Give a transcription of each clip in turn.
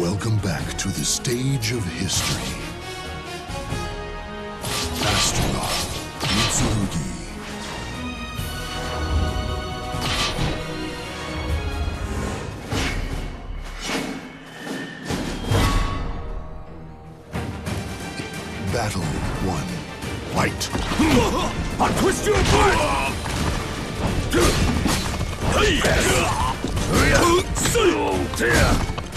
Welcome back to the stage of history. Astaroth, Mitsurugi. Battle 1. Fight! I'll twist you apart! Oh,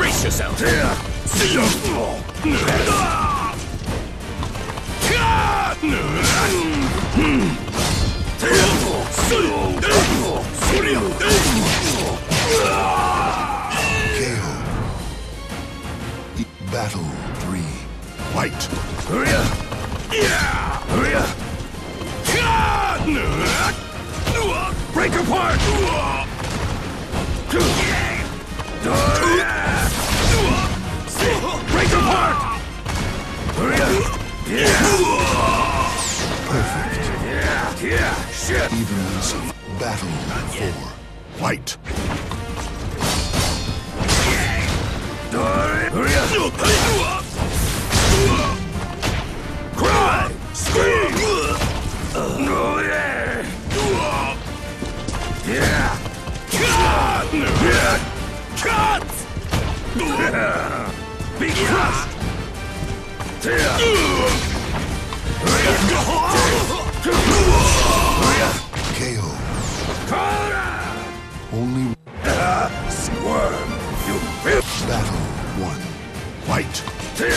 Brace yourself! Yeah. See KO. Battle 3. Fight! Break apart! Apart! Perfect. Yeah, Yeah. shit! Evenly so. Battle 4. Fight! KO. Only Squirm! You feel battle 1. Fight! You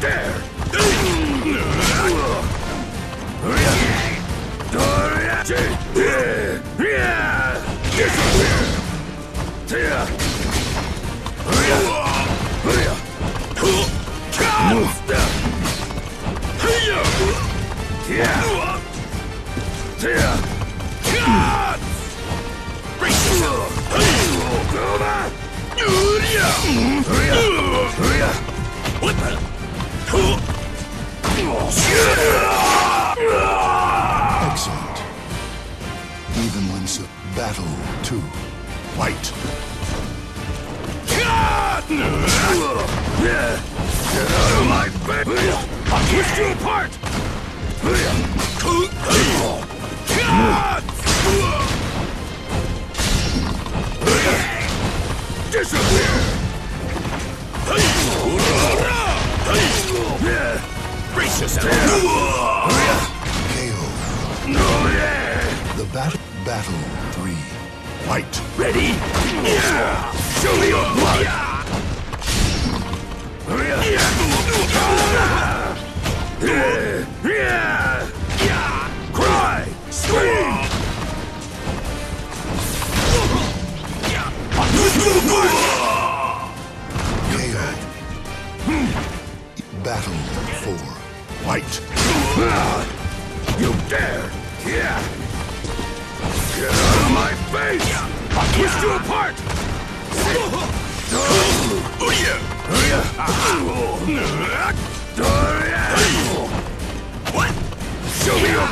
dare! What Excellent. Evenly so. Battle 2. Fight! Get out of my face! I'll twist you apart! Disappear! Brace yourself! The battle. Battle 3. Fight! Ready? Show me your blood! Cry! Scream! Battle 4. Fight! You dare! Yeah! Get out of my face! I'll twist you apart! What?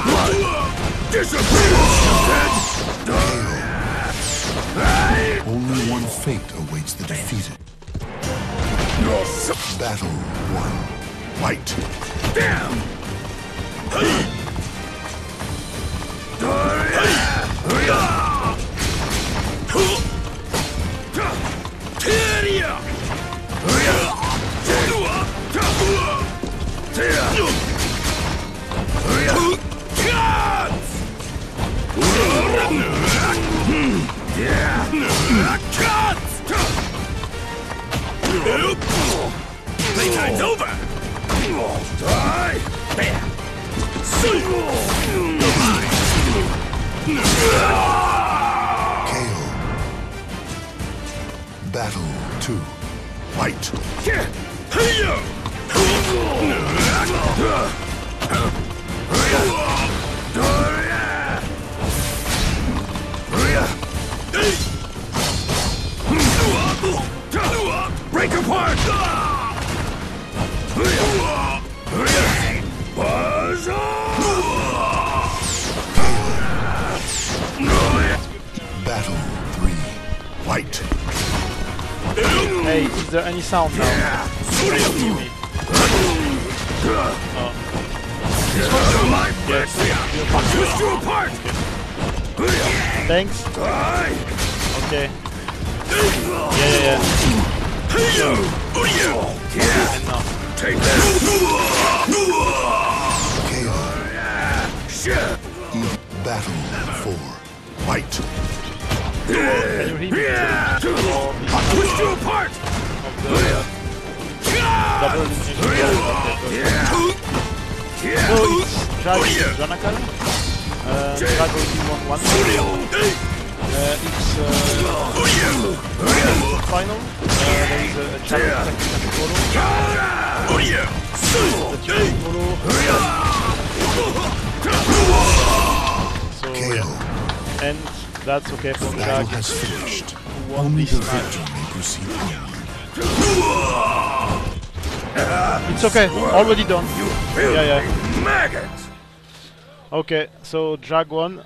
Blood! Disappear! Only one fate awaits the defeated. Battle 1. Fight! damn! Playtime's over! Die! Bam! KO. Battle 2. Fight. Is there any sound now? My yes. I'll twist you apart! Thanks. Okay. Yeah, yeah, yeah. Enough. Take that! Battle 4. Fight. Can you read me Yeah! the I'll twist you apart! Double? Yeah! Yeah! So it's Janakar, uh, Drago D11, uh, it's uh, final, uh, there is a, a challenge technical photo, the tuning photo, so yeah, and that's okay for The finished. Only the victor may proceed. It's okay, already done. Yeah, yeah. Maggot! Okay, so Drag won.